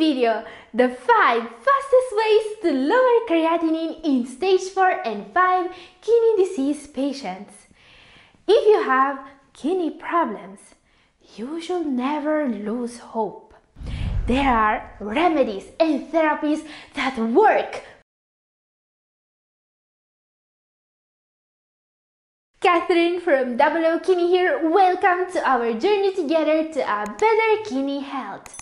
video, the 5 fastest ways to lower creatinine in stage 4 and 5 kidney disease patients. If you have kidney problems, you should never lose hope. There are remedies and therapies that work. Katherine from Double O Kidney here. Welcome to our journey together to a better kidney health.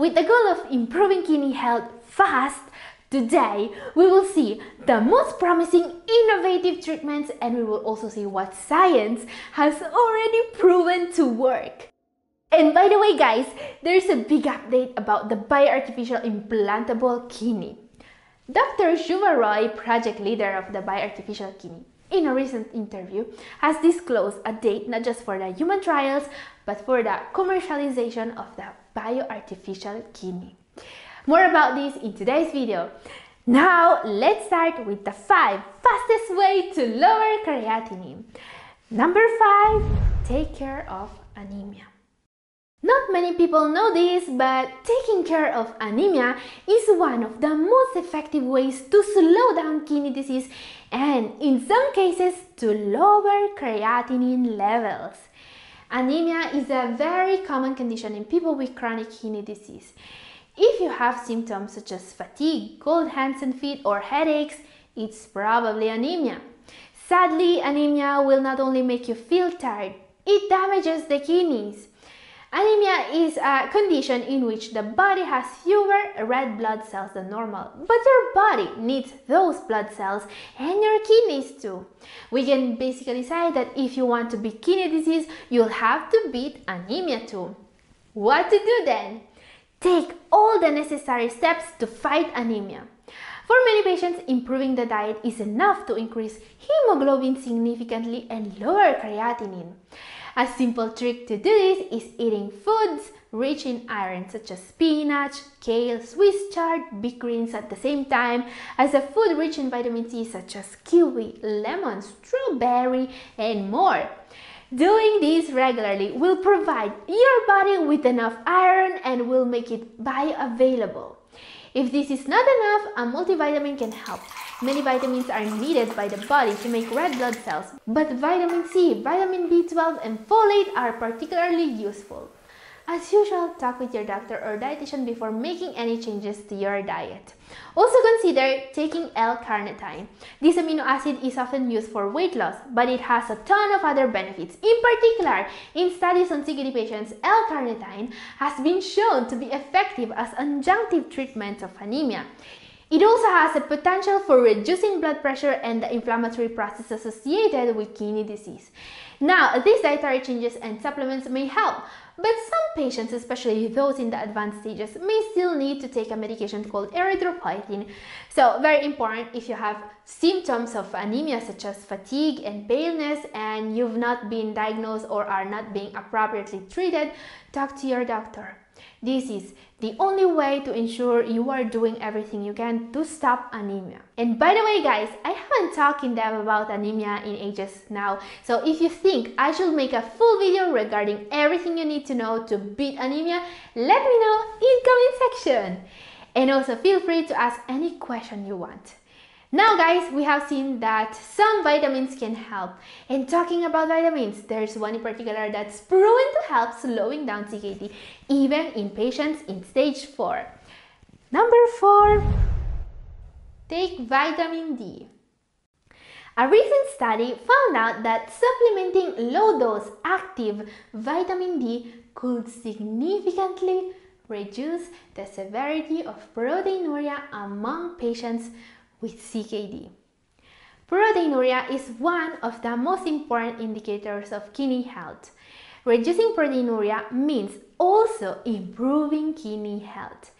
With the goal of improving kidney health fast, today we will see the most promising innovative treatments and we will also see what science has already proven to work. And by the way guys, there's a big update about the bioartificial implantable kidney. Dr. Shuvo Roy, project leader of the bioartificial kidney, in a recent interview, has disclosed a date not just for the human trials, but for the commercialization of the bioartificial kidney. More about this in today's video. Now, let's start with the 5 fastest way to lower creatinine. Number 5, take care of anemia. Not many people know this, but taking care of anemia is one of the most effective ways to slow down kidney disease and, in some cases, to lower creatinine levels. Anemia is a very common condition in people with chronic kidney disease. If you have symptoms such as fatigue, cold hands and feet, or headaches, it's probably anemia. Sadly, anemia will not only make you feel tired, it damages the kidneys. Anemia is a condition in which the body has fewer red blood cells than normal, but your body needs those blood cells and your kidneys too. We can basically say that if you want to beat kidney disease, you'll have to beat anemia too. What to do then? Take all the necessary steps to fight anemia. For many patients, improving the diet is enough to increase hemoglobin significantly and lower creatinine. A simple trick to do this is eating foods rich in iron such as spinach, kale, Swiss chard, big greens at the same time as a food rich in vitamin C such as kiwi, lemon, strawberry and more. Doing this regularly will provide your body with enough iron and will make it bioavailable. If this is not enough, a multivitamin can help. Many vitamins are needed by the body to make red blood cells, but vitamin C, vitamin B12 and folate are particularly useful. As usual, talk with your doctor or dietitian before making any changes to your diet. Also consider taking L-carnitine. This amino acid is often used for weight loss, but it has a ton of other benefits. In particular, in studies on CKD patients, L-carnitine has been shown to be effective as adjunctive treatment of anemia. It also has a potential for reducing blood pressure and the inflammatory process associated with kidney disease. Now, these dietary changes and supplements may help, but some patients, especially those in the advanced stages, may still need to take a medication called erythropoietin. So, very important if you have symptoms of anemia such as fatigue and paleness and you've not been diagnosed or are not being appropriately treated, talk to your doctor. This is the only way to ensure you are doing everything you can to stop anemia. And by the way guys, I haven't talked in depth about anemia in ages now, so if you think I should make a full video regarding everything you need to know to beat anemia, let me know in comment section. And also feel free to ask any question you want. Now guys, we have seen that some vitamins can help. And talking about vitamins, there's one in particular that's proven to help slowing down CKD even in patients in stage 4. Number 4. Take vitamin D. A recent study found out that supplementing low-dose active vitamin D could significantly reduce the severity of proteinuria among patients with CKD. Proteinuria is one of the most important indicators of kidney health. Reducing proteinuria means also improving kidney health.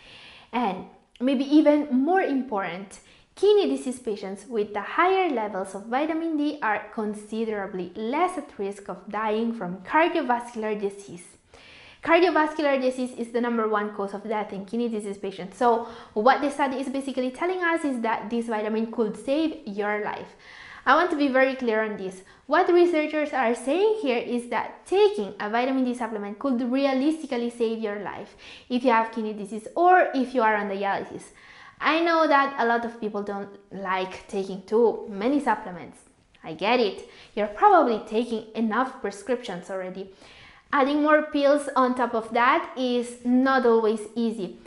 And maybe even more important, kidney disease patients with the higher levels of vitamin D are considerably less at risk of dying from cardiovascular disease. Cardiovascular disease is the number one cause of death in kidney disease patients. So what this study is basically telling us is that this vitamin could save your life. I want to be very clear on this. What researchers are saying here is that taking a vitamin D supplement could realistically save your life if you have kidney disease or if you are on dialysis. I know that a lot of people don't like taking too many supplements. I get it. You're probably taking enough prescriptions already. Adding more pills on top of that is not always easy.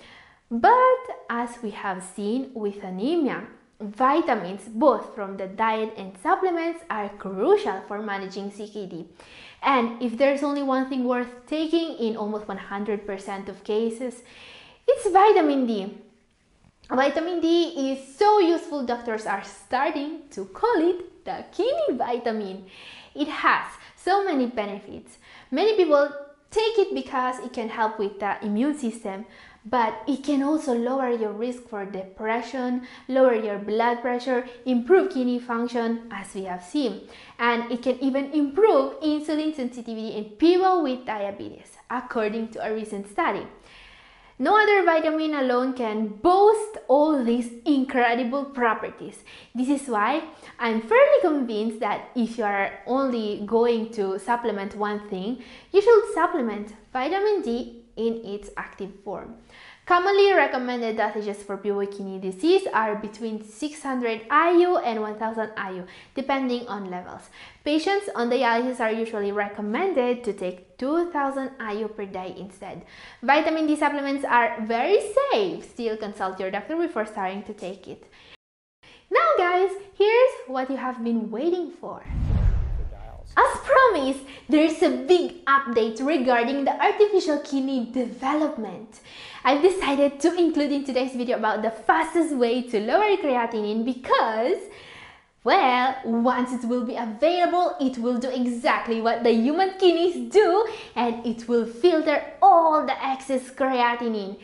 But as we have seen with anemia, vitamins, both from the diet and supplements, are crucial for managing CKD. And if there's only one thing worth taking in almost 100% of cases, it's vitamin D. Vitamin D is so useful, doctors are starting to call it the kidney vitamin. It has so many benefits. Many people take it because it can help with the immune system, but it can also lower your risk for depression, lower your blood pressure, improve kidney function, as we have seen, and it can even improve insulin sensitivity in people with diabetes, according to a recent study. No other vitamin alone can boast all these incredible properties. This is why I'm firmly convinced that if you are only going to supplement one thing, you should supplement vitamin D in its active form. Commonly recommended dosages for with kidney disease are between 600 IU and 1000 IU, depending on levels. Patients on dialysis are usually recommended to take 2000 IU per day instead. Vitamin D supplements are very safe. Still consult your doctor before starting to take it. Now guys, here's what you have been waiting for. As promised, there's a big update regarding the artificial kidney development. I've decided to include in today's video about the fastest way to lower creatinine because well, once it will be available, it will do exactly what the human kidneys do and it will filter all the excess creatinine.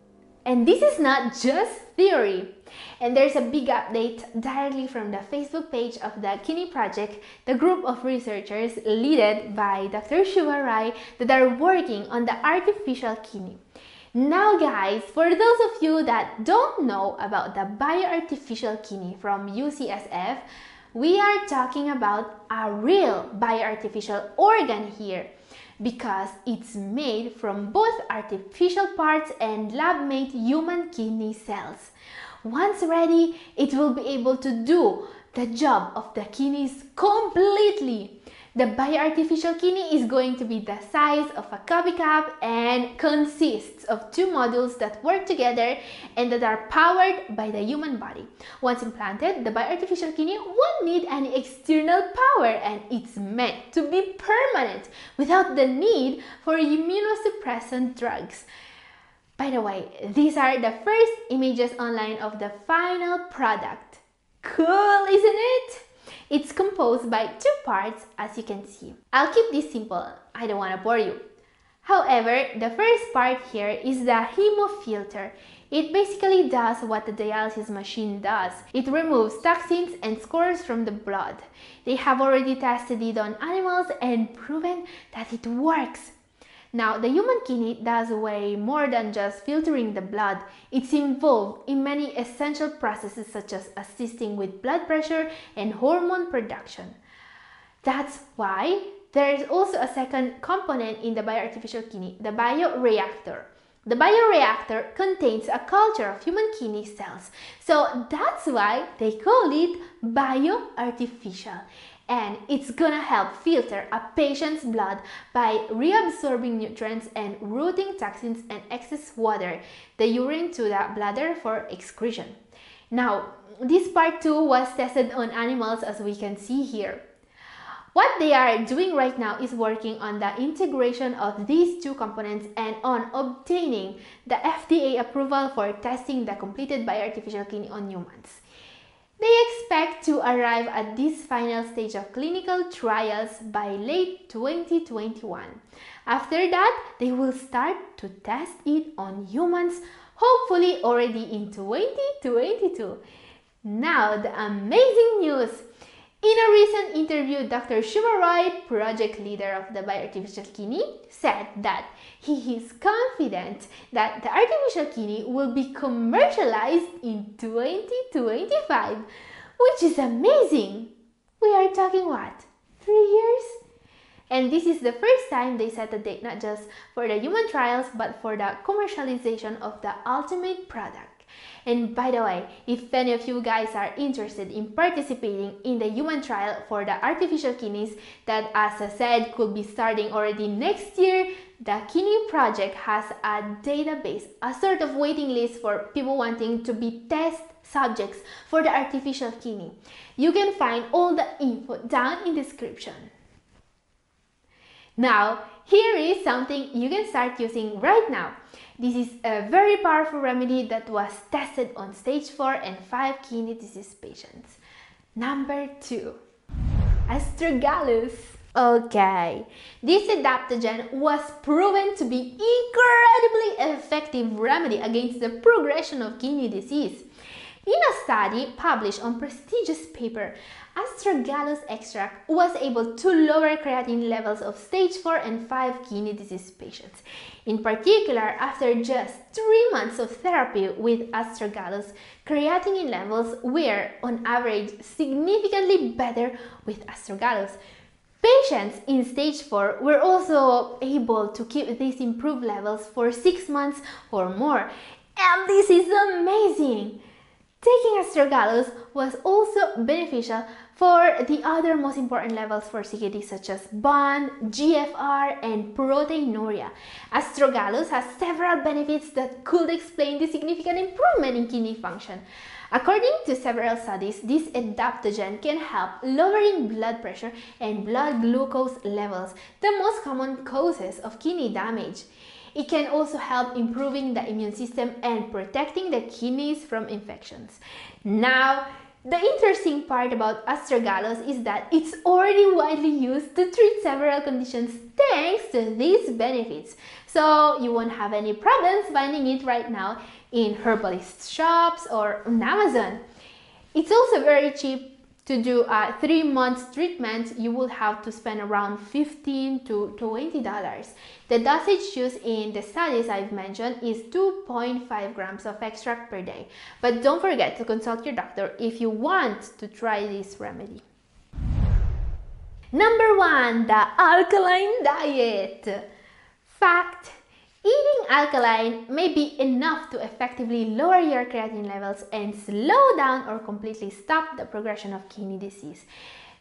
And this is not just theory. And there's a big update directly from the Facebook page of the Kidney Project, the group of researchers led by Dr. Shuvo Roy that are working on the artificial kidney. Now guys, for those of you that don't know about the bioartificial kidney from UCSF, we are talking about a real bioartificial organ here because it's made from both artificial parts and lab-made human kidney cells. Once ready, it will be able to do the job of the kidneys completely the bioartificial kidney is going to be the size of a coffee cup and consists of two modules that work together and that are powered by the human body. Once implanted, the bioartificial kidney won't need any external power and it's meant to be permanent without the need for immunosuppressant drugs. By the way, these are the first images online of the final product. Cool, isn't it? It's composed by two parts as you can see. I'll keep this simple, I don't want to bore you. However, the first part here is the hemofilter. It basically does what the dialysis machine does. It removes toxins and scores from the blood. They have already tested it on animals and proven that it works. Now, the human kidney does way more than just filtering the blood. It's involved in many essential processes such as assisting with blood pressure and hormone production. That's why there is also a second component in the bioartificial kidney, the bioreactor. The bioreactor contains a culture of human kidney cells, so that's why they call it bioartificial and it's gonna help filter a patient's blood by reabsorbing nutrients and routing toxins and excess water, the urine to the bladder for excretion. Now, this part 2 was tested on animals as we can see here. What they are doing right now is working on the integration of these two components and on obtaining the FDA approval for testing the completed bioartificial kidney on humans. They expect to arrive at this final stage of clinical trials by late 2021. After that, they will start to test it on humans, hopefully already in 2022. Now, the amazing news! In a recent interview, Dr. Roy, project leader of the bioartificial kidney, said that he is confident that the artificial kidney will be commercialized in 2025, which is amazing. We are talking what? Three years? And this is the first time they set a date not just for the human trials but for the commercialization of the ultimate product. And by the way, if any of you guys are interested in participating in the human trial for the artificial kidneys that as I said could be starting already next year, the Kidney Project has a database, a sort of waiting list for people wanting to be test subjects for the artificial kidney. You can find all the info down in description. Now, here is something you can start using right now. This is a very powerful remedy that was tested on stage 4 and 5 kidney disease patients. Number 2. Astragalus. Okay, this adaptogen was proven to be incredibly effective remedy against the progression of kidney disease. In a study published on prestigious paper, astragalus extract was able to lower creatinine levels of stage 4 and 5 kidney disease patients. In particular, after just 3 months of therapy with astragalus, creatinine levels were on average significantly better with astragalus. Patients in stage 4 were also able to keep these improved levels for 6 months or more. And this is amazing! Taking astragalus was also beneficial for the other most important levels for CKD such as BUN, GFR, and proteinuria. Astragalus has several benefits that could explain the significant improvement in kidney function. According to several studies, this adaptogen can help lowering blood pressure and blood glucose levels, the most common causes of kidney damage. It can also help improving the immune system and protecting the kidneys from infections. Now, the interesting part about astragalus is that it's already widely used to treat several conditions thanks to these benefits. So you won't have any problems finding it right now in herbalist shops or on Amazon. It's also very cheap to do a three months treatment, you will have to spend around 15 to 20 dollars. The dosage used in the studies I've mentioned is 2.5 grams of extract per day. But don't forget to consult your doctor if you want to try this remedy. Number one, the alkaline diet. Fact Eating alkaline may be enough to effectively lower your creatinine levels and slow down or completely stop the progression of kidney disease.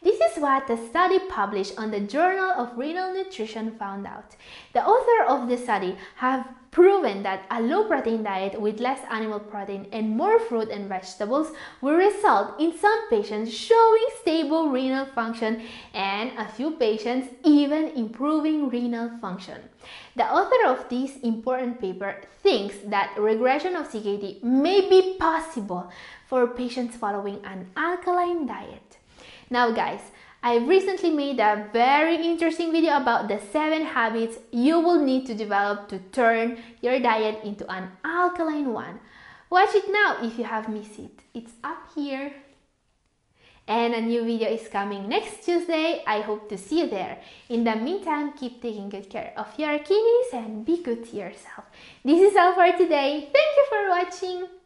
This is what the study published on the Journal of Renal Nutrition found out. The author of the study have proven that a low protein diet with less animal protein and more fruit and vegetables will result in some patients showing stable renal function and a few patients even improving renal function. The author of this important paper thinks that regression of CKD may be possible for patients following an alkaline diet. Now guys, I recently made a very interesting video about the 7 habits you will need to develop to turn your diet into an alkaline one. Watch it now if you have missed it. It's up here. And a new video is coming next Tuesday. I hope to see you there. In the meantime, keep taking good care of your kidneys and be good to yourself. This is all for today. Thank you for watching.